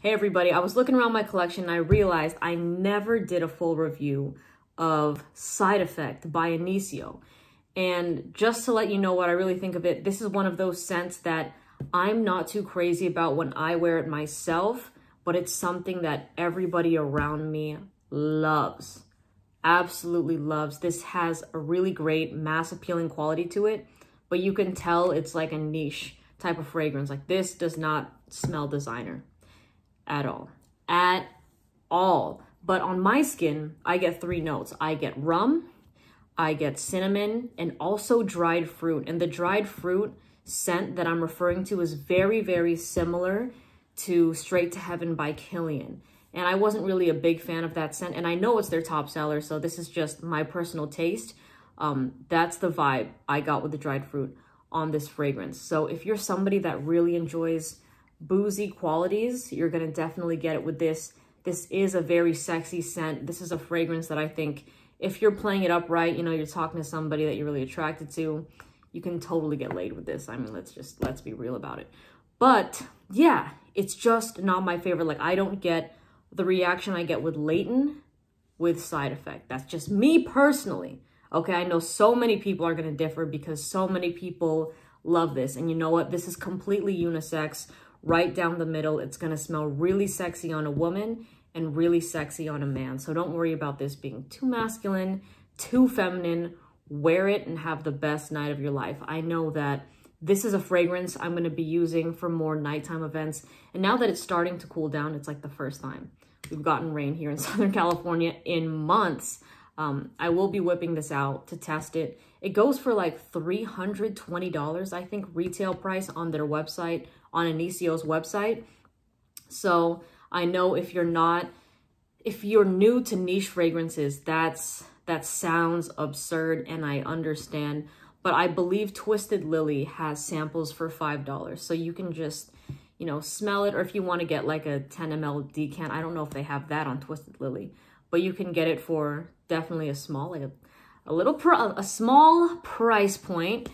Hey everybody, I was looking around my collection and I realized I never did a full review of Side Effect by Initio. And just to let you know what I really think of it, this is one of those scents that I'm not too crazy about when I wear it myself, but it's something that everybody around me loves. Absolutely loves. This has a really great mass appealing quality to it, but you can tell it's like a niche type of fragrance. Like this does not smell designer at all. At all. But on my skin, I get three notes. I get rum, I get cinnamon, and also dried fruit. And the dried fruit scent that I'm referring to is very, very similar to Straight to Heaven by Kilian. And I wasn't really a big fan of that scent. And I know it's their top seller, so this is just my personal taste. Um, that's the vibe I got with the dried fruit on this fragrance. So if you're somebody that really enjoys boozy qualities, you're going to definitely get it with this. This is a very sexy scent. This is a fragrance that I think if you're playing it up right, you know, you're talking to somebody that you're really attracted to, you can totally get laid with this. I mean, let's just, let's be real about it. But yeah, it's just not my favorite. Like I don't get the reaction I get with Layton with side effect. That's just me personally. Okay, I know so many people are going to differ because so many people love this. And you know what? This is completely unisex right down the middle. It's going to smell really sexy on a woman and really sexy on a man. So don't worry about this being too masculine, too feminine. Wear it and have the best night of your life. I know that this is a fragrance I'm going to be using for more nighttime events. And now that it's starting to cool down, it's like the first time we've gotten rain here in Southern California in months. Um, I will be whipping this out to test it. It goes for like $320, I think, retail price on their website on Initio's website. So I know if you're not, if you're new to niche fragrances, that's that sounds absurd and I understand. But I believe Twisted Lily has samples for $5. So you can just, you know, smell it. Or if you want to get like a 10 ml decant, I don't know if they have that on Twisted Lily. But you can get it for definitely a small, like a, a little, a small price point.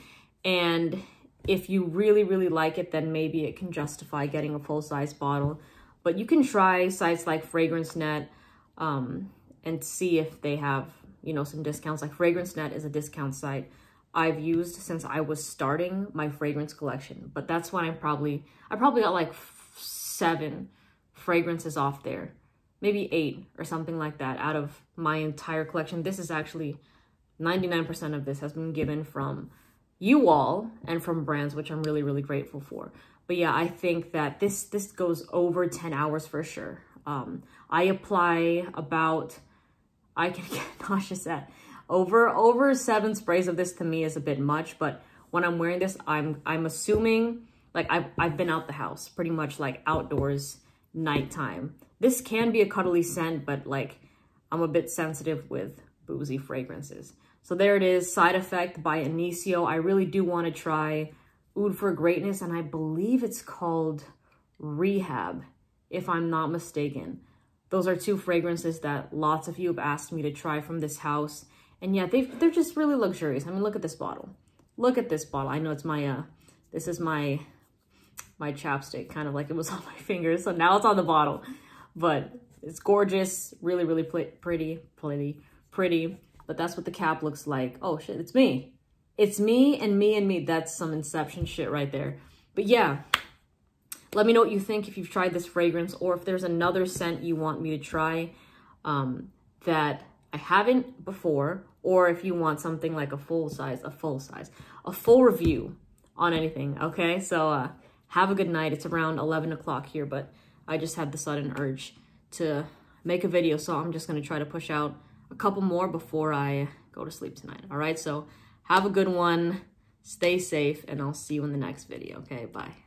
And if you really, really like it, then maybe it can justify getting a full-size bottle. But you can try sites like FragranceNet um, and see if they have, you know, some discounts. Like FragranceNet is a discount site I've used since I was starting my fragrance collection. But that's when I probably, I probably got like seven fragrances off there. Maybe eight or something like that out of my entire collection. This is actually 99% of this has been given from you all and from brands, which I'm really, really grateful for. But yeah, I think that this this goes over 10 hours for sure. Um, I apply about, I can get nauseous at, over over seven sprays of this to me is a bit much, but when I'm wearing this, I'm I'm assuming, like I've, I've been out the house, pretty much like outdoors, nighttime. This can be a cuddly scent, but like I'm a bit sensitive with boozy fragrances. So there it is, Side Effect by Initio. I really do want to try Oud for Greatness, and I believe it's called Rehab, if I'm not mistaken. Those are two fragrances that lots of you have asked me to try from this house. And yeah, they they're just really luxurious. I mean, look at this bottle. Look at this bottle. I know it's my, uh, this is my, my chapstick, kind of like it was on my fingers. So now it's on the bottle. But it's gorgeous, really, really pretty, pretty, pretty. But that's what the cap looks like. Oh shit, it's me. It's me and me and me. That's some Inception shit right there. But yeah, let me know what you think if you've tried this fragrance or if there's another scent you want me to try um, that I haven't before or if you want something like a full size, a full size, a full review on anything, okay? So uh, have a good night. It's around 11 o'clock here, but I just had the sudden urge to make a video, so I'm just going to try to push out a couple more before I go to sleep tonight. All right, so have a good one, stay safe, and I'll see you in the next video. Okay, bye.